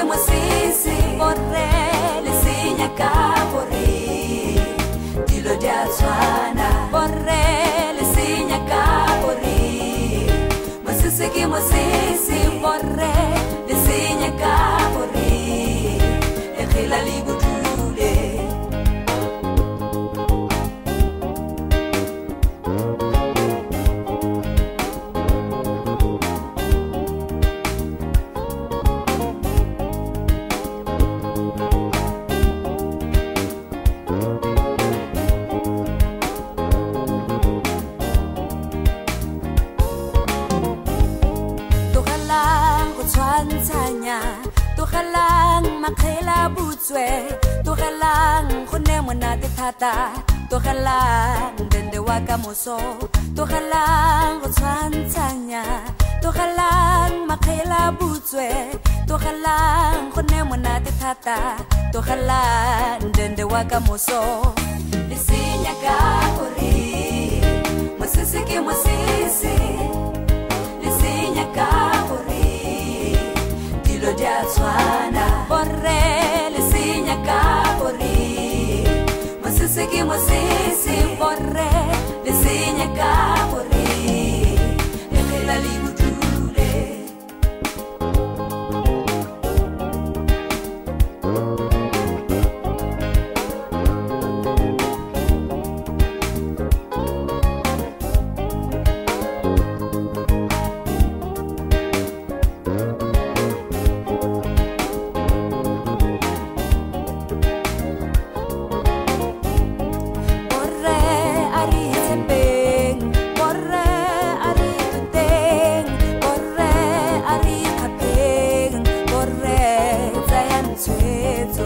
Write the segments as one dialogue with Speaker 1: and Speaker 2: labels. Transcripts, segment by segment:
Speaker 1: Andiamo sin vorrei le caporri, lo suana. Por caporri, tshwantshanya tlogelang makgela butswe tlogelang go ne monate thata tlogelang bende wa kamoso tlogelang go tshwantshanya tlogelang makgela butswe tlogelang go ne monate thata tlogelang dende wa kamoso lesenya ka gore se por re, diseña kau mitsetso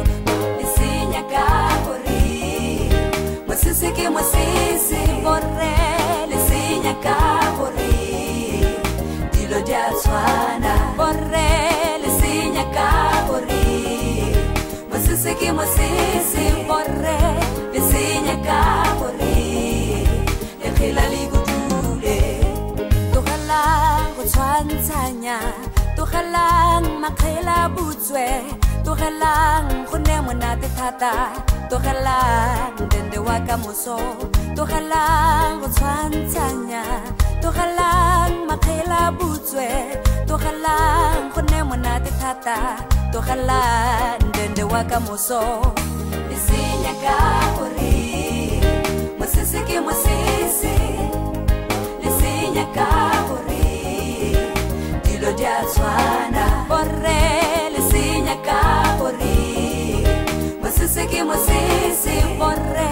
Speaker 1: lesinyakagori mosisi ke mosisi gore lesinyaka gori dilo di a tshwana gore lesinyaka gori mosisi ke mosisi gore lesinyaka gori lekgela le kodule togela go tshwantshanya togelang makgela butswe ตัวข้าล่างคนแนวเหมือนนาติทาตาตัวข้าล่างเดินเดวากามุโซตัวข้าล่างก็ชวนจันยาตัวข้าล่างมาเคลาบูจเวตัวข้าล่างคนแนวเหมือนนาติทาตาตัวข้าล่างเดินเดวากามุโซดิสิญากาปุรีมาสิสิกิมาสิสิดิสิญากาปุรีดิโลเดียชวานาบอเร que você se borre